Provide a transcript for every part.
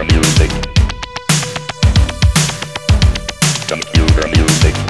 Computer music. Computer music.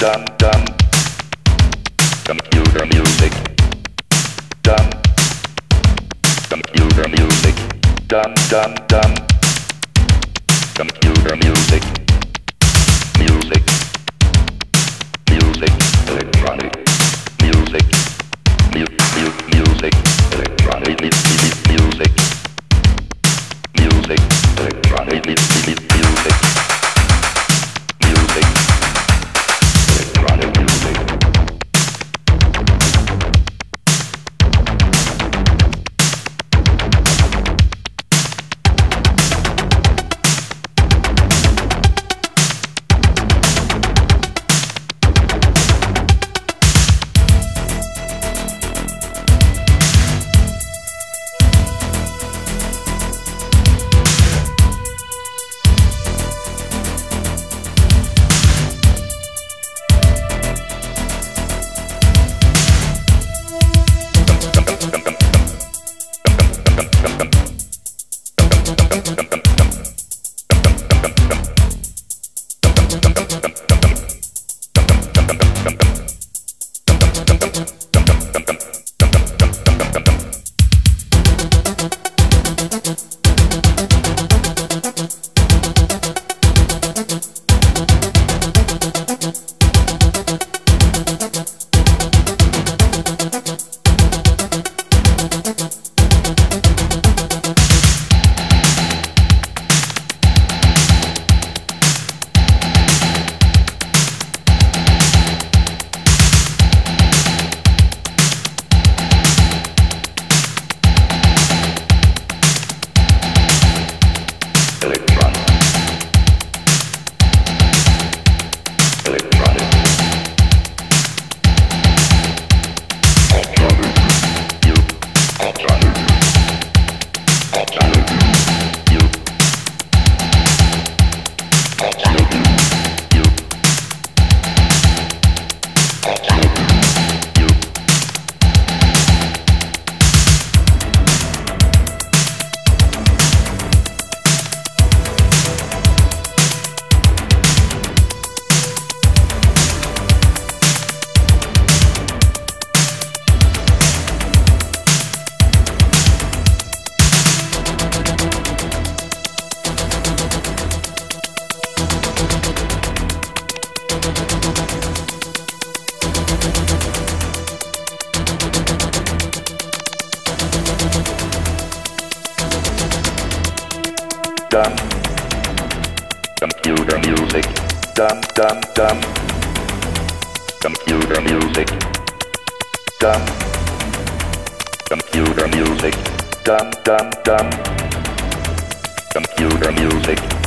Dum dum. Computer music. Dum. Computer music. Dum dum dum. Computer. Music. Music. Alternative. Dum. Computer music. Dum dum dum. Computer music. Dum. Computer music. Dum dum dum. Computer music.